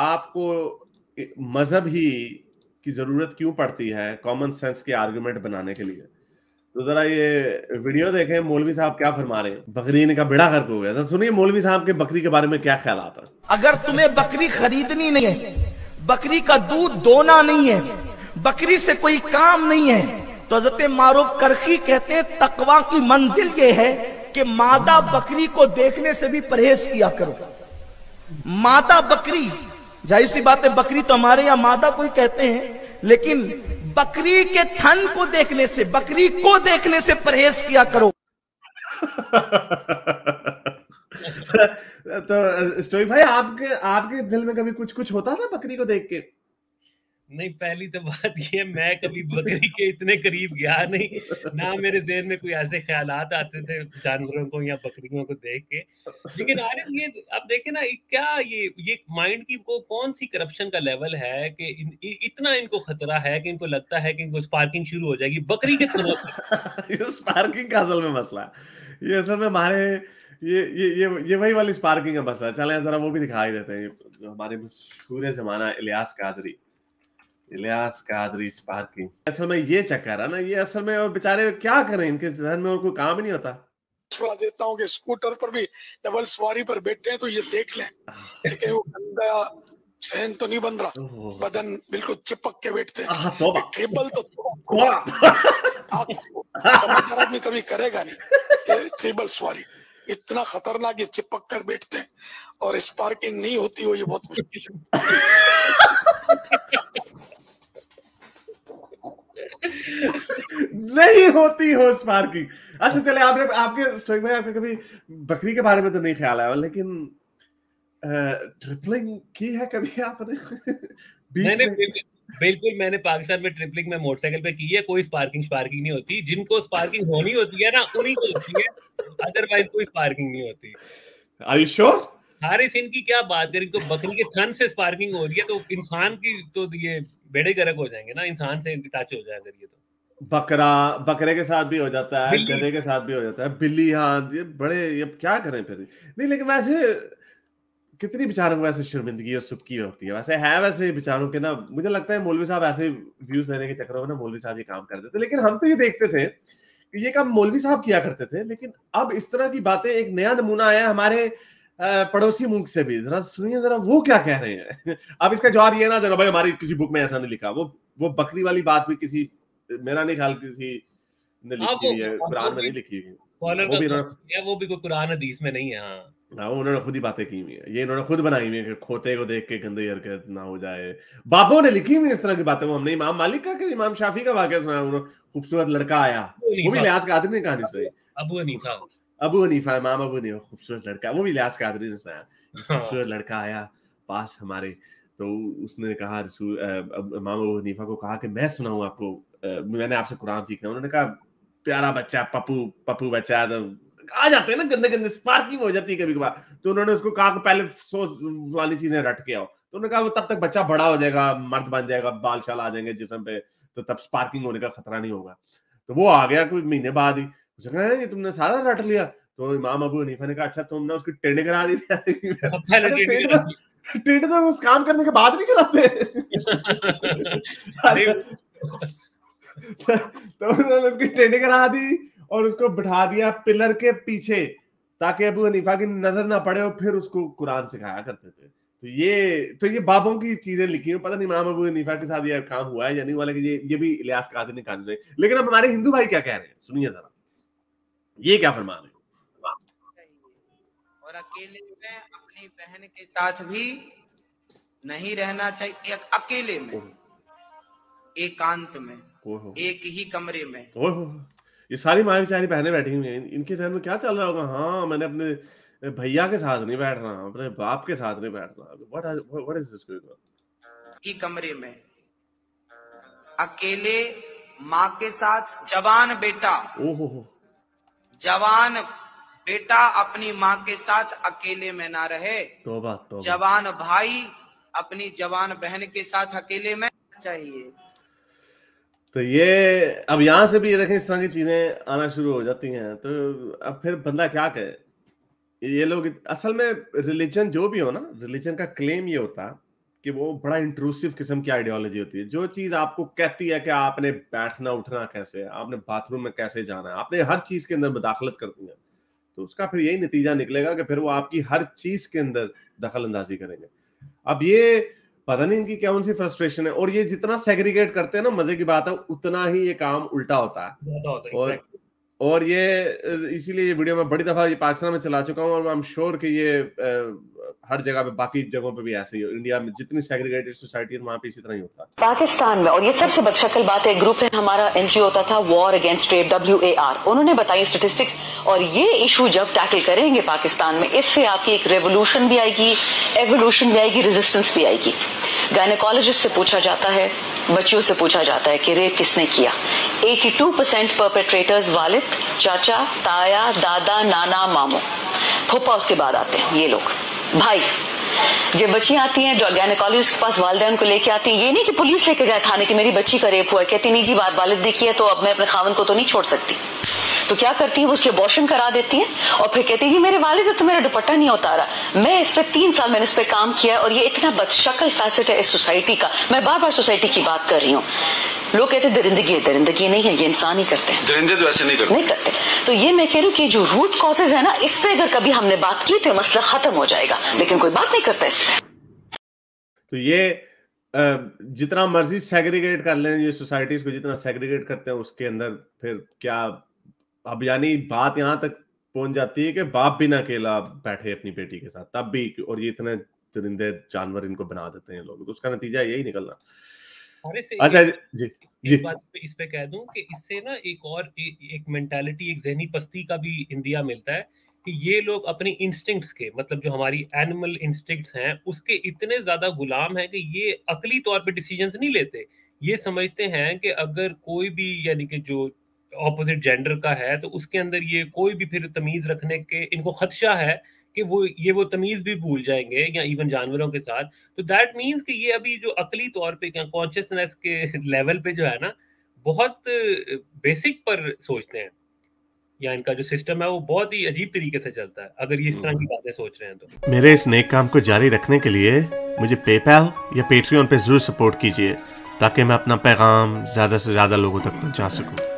आपको मज़हब ही की ज़रूरत क्यों पड़ती है कॉमन सेंस के आर्गुमेंट बनाने के लिए? तो जरा ये वीडियो देखें, मौलवी साहब क्या फरमा रहे हैं? बकरी का बिड़ा गर्क हो गया। तो सुनिए मौलवी साहब के बकरी के बारे में क्या ख्याल आता है? अगर तुम्हें बकरी खरीदनी नहीं है, बकरी का दूध दोना नहीं है, बकरी से कोई काम नहीं है तो हज़रत मारूफ करखी कहते हैं, तकवा की मंजिल ये है कि मादा बकरी को देखने से भी परहेज किया करो। मादा बकरी ज़ाहिर सी बात है, बकरी तो हमारे यहाँ मादा कोई कहते हैं, लेकिन बकरी के थन को देखने से, बकरी को देखने से परहेज किया करो। तो स्टोरी भाई, आपके आपके दिल में कभी कुछ कुछ होता था बकरी को देख के? नहीं पहली तो बात ये मैं कभी बकरी के इतने करीब गया नहीं ना मेरे जहन में कोई ऐसे ख्याल आते थे जानवरों को या बकरियों को देख के। लेकिन आरिफ ये अब देखे ना क्या ये ये माइंड की वो कौन सी करप्शन का लेवल है कि इन, इतना इनको खतरा है कि इनको लगता है कि इनको स्पार्किंग शुरू हो जाएगी बकरी के स्पार्किंग का असल में मसला ये असल में हमारे ये ये ये ये वही वाली स्पार्किंग का मसला चले जरा वो भी दिखाई देते हैं। हमारे मशहूर जमाना इलियास कादरी। इलियास कादरी स्पार्किंग असल में ये चक्कर है ना ये असल में और बेचारे क्या करें इनके जहन में और कोई काम ही नहीं होता। देता हूँ कि स्कूटर पर भी डबल सवारी पर बैठे हैं तो ये देख लें। कि वो गंदा सहन तो नहीं बन रहा। बदन बिल्कुल चिपक के बैठते हैं। ट्रिबल तो समझदार आदमी कभी करेगा नहीं ट्रिबल सवारी। इतना खतरनाक ये चिपक कर बैठते हैं और स्पार्किंग नहीं होती हो ये बहुत मुश्किल है। नहीं होती हो स्पार्किंग। अच्छा चले आपने आपके स्टोरी में आपके कभी बकरी के बारे में तो नहीं ख्याल आया लेकिन ट्रिपलिंग की है कभी आपने? बीच में बिल्कुल मैंने पाकिस्तान में ट्रिपलिंग में मोटरसाइकिल पे की है कोई स्पार्किंग स्पार्किंग नहीं होती। जिनको स्पार्किंग होनी होती है ना उन्हीं को होती है अदरवाइज़ कोई स्पार्किंग नहीं होती। आर यू श्योर हारिस इनकी क्या बात करें तो बकरी के थन से स्पार्किंग हो रही है तो इंसान की तो ये बेड़े गर्क हो जाएँगे ना इंसान से टच हो जाएगा ये तो। बकरा बकरे के साथ भी हो जाता है गधे के साथ भी हो जाता है बिल्ली हाँ ये बड़े ये क्या करें फिर? नहीं लेकिन वैसे कितनी बेचारों को वैसे शर्मिंदगी और सुबकी होती है? वैसे है वैसे बेचारों के ना मुझे लगता है मौलवी साहब ऐसे व्यूज़ लेने के चक्कर में ना मौलवी साहब ये काम करते थे। लेकिन हम तो ये देखते थे कि ये काम मौलवी साहब किया करते थे लेकिन अब इस तरह की बातें एक नया नमूना आया हमारे पड़ोसी मुल्क से भी। जरा सुनिए जरा वो क्या कह रहे हैं? अब इसका जवाब ये ना जरा भाई हमारी किसी बुक में ऐसा नहीं लिखा। वो वो बकरी वाली बात भी किसी मेरा नहीं ख्याल किसी ने हाँ, लिखी हुई है कुरान में नहीं लिखी हुई। वो भी वो भी कोई कुरान हदीस में नहीं है हाँ। हाँ उन्होंने खुद ही बातें की हुई है। ये इन्होंने खुद बनाई हुई है कि खोते को देख के गंदे हरकत ना हो जाए। बापों ने लिखी हुई इस तरह की बातें वो हमने इमाम मालिक का कि इमाम शाफी का वाक्य सुना उन्होंने खूबसूरत लड़का आया। वो भी लिहाज का आदमी ने कहानी सुनाई अबू हनीफा अबू हनीफा इमाम अबू हनीफा खूबसूरत लड़का वो भी लिहाज का आदमी ने सुनाया खूबसूरत लड़का आया पास हमारे तो उसने कहा रसूल इमाम अबू हनीफा को कहा कि मैं सुनाऊं आपको मैंने आपसे कुरान सीखना उन्होंने कहा प्यारा बच्चा पप्पू पप्पू बच्चा तो आ जाते हैं ना गंदे गंदे स्पार्किंग हो जाती है कभी कभार। तो उन्होंने उसको कहा कि पहले सोच वाली चीज़ें रट के आओ। तो उन्होंने कहा वो तब तक बच्चा बड़ा हो जाएगा मर्द बन जाएगा बाल शाल आ जाएँगे जिसम पे तो तब स्पार्किंग होने का खतरा नहीं होगा। तो वो आ गया कुछ महीने बाद ही उसे कहा ये तुमने सारा रट लिया? तो इमाम अबू हनीफा ने कहा अच्छा तुमने उसकी टेंड करा दी टेंड तो उस काम करने के बाद नहीं कराते। तो उन्होंने उसकी टेंड करा दी और उसको बिठा दिया पिलर के पीछे ताकि अबू हनीफा की नज़र ना पड़े और फिर उसको कुरान सिखाया करते थे। तो ये तो ये बाबों की चीज़ें लिखी हुई पता नहीं इमाम अबू हनीफा के साथ ये काम हुआ है या नहीं हुआ लेकिन ये ये भी इलियास कादिर ने कहानी लेकिन अब हमारे हिंदू भाई क्या कह रहे हैं? सुनिए जरा। ये क्या फरमा रहे और अकेले में अपनी बहन के साथ भी नहीं रहना चाहिए। अकेले में एकांत में एक ही कमरे में। ये सारी माँ बेचारी बहनें बैठी हुई हैं। इनके जहन में क्या चल रहा होगा? हाँ मैंने अपने भैया के साथ नहीं बैठ रहा अपने बाप के साथ नहीं बैठ रहा what what is this going on की कमरे में अकेले माँ के साथ जवान बेटा। ओहो। जवान बेटा अपनी माँ के साथ अकेले में ना रहे। तो बात तो जवान भाई अपनी जवान बहन के साथ अकेले में चाहिए। तो ये अब यहाँ से भी ये देखें इस तरह की चीज़ें आना शुरू हो जाती हैं। तो अब फिर बंदा क्या कहे? ये लोग असल में रिलीजन जो भी हो ना रिलीजन का क्लेम ये होता कि वो बड़ा इंट्रूसिव किस्म की आइडियोलॉजी होती है। जो चीज़ आपको कहती है कि आपने बैठना उठना कैसे है आपने बाथरूम में कैसे जाना है आपने हर चीज़ के अंदर मदाखलत करती है तो उसका फिर यही नतीजा निकलेगा कि फिर वो आपकी हर चीज़ के अंदर दखल अंदाजी करेंगे। अब ये पता नहीं इनकी क्या उनसी फ्रस्ट्रेशन है और ये जितना सेग्रीगेट करते हैं ना मज़े की बात है उतना ही ये काम उल्टा होता है। और और ये इसीलिए ये वीडियो में बड़ी दफ़ा ये पाकिस्तान में चला चुका हूँ और आई एम श्योर कि ये हर जगह पे, बाकी जगहों पे भी ऐसे ही हो। इंडिया में जितनी सेग्रीगेटेड सोसाइटी है, वहाँ पे इसी तरह ही होता है। पाकिस्तान में, और ये सबसे बदशकल बात है ग्रुप है, हमारा एनजीओ होता था war against rape W A R उन्होंने बताई स्टेटिस्टिक्स और ये इशू जब टैकल करेंगे पाकिस्तान में, इससे आपकी एक रेवोल्यूशन भी आएगी एवोल्यूशन भी आएगी रेजिस्टेंस भी आएगी। गायनेकोलॉजिस्ट से पूछा जाता है, बच्चियों से पूछा जाता है कि रेप किसने किया? 82 परसेंट परपेट्रेटर्स वालिद चाचा, ताया, दादा, नाना, मामू। फूफा उसके बाद आते हैं, ये लोग। भाई जब बच्ची आती हैं गायनेकोलॉजिस्ट के पास वालदा उनको लेके आती है, ये नहीं कि पुलिस लेके जाए थाने की मेरी बच्ची का रेप हुआ कहती नहीं जी बात वालिद देखी है तो अब मैं अपने खावन को तो नहीं छोड़ सकती। तो क्या करती है, वो उसके अबॉर्शन करा देती है और फिर कहती है, जी, मेरे वालिद तो मेरा दुपट्टा नहीं उतारा। मैं इस पर तीन साल मैंने इस पर काम किया है और ये इतना बदशकल फैसेट है इस सोसाइटी का। मैं बार बार सोसाइटी की बात कर रही हूँ। लोग कहते दरिंदगी है दरिंदगी नहीं है ये इंसान ही करते हैं। दरिंदे तो ऐसे नहीं करते नहीं करते। तो ये मैं कह रही हूँ कि जो रूट कॉजेज है ना इस पे अगर कभी हमने बात की तो मसला खत्म हो जाएगा। लेकिन कोई बात नहीं करता इस पे तो ये जितना मर्ज़ी सेग्रीगेट कर लें ये सोसाइटीज को जितना सेग्रीगेट करते हैं उसके अंदर फिर क्या अब यानी बात यहाँ तक पहुँच जाती है कि बाप भी ना अकेला बैठे अपनी बेटी के साथ तब भी और ये इतने चरिंदे जानवर इनको बना देते हैं लोग। तो उसका नतीजा यही निकलना। अच्छा जी जी। बात पे इस पे कह दूँ कि इससे ना एक और ए, एक मेंटालिटी एक जहनी पस्ती का भी इंडिया मिलता है कि ये लोग अपनी इंस्टिंक्ट्स के मतलब जो हमारी एनिमल इंस्टिंक्ट्स हैं उसके इतने ज़्यादा गुलाम हैं कि ये अकली तौर पे डिसीजंस नहीं लेते। ये समझते हैं कि अगर कोई भी यानी कि जो ऑपोजिट जेंडर का है तो उसके अंदर ये कोई भी फिर तमीज रखने के इनको खदशा है कि वो ये वो तमीज भी भूल जाएँगे या इवन जानवरों के साथ। तो दैट मीन्स कि ये अभी जो अकली तौर पे या कॉन्शियसनेस के लेवल पे जो है ना बहुत बेसिक पर सोचते हैं। या इनका जो सिस्टम है वो बहुत ही अजीब तरीके से चलता है अगर ये इस तरह की हम्म। बातें सोच रहे हैं तो। मेरे इस नेक काम को जारी रखने के लिए मुझे पेपैल या पेट्रियन पे ज़रूर सपोर्ट कीजिए ताकि मैं अपना पैगाम ज़्यादा से ज़्यादा लोगों तक पहुँचा सकूँ।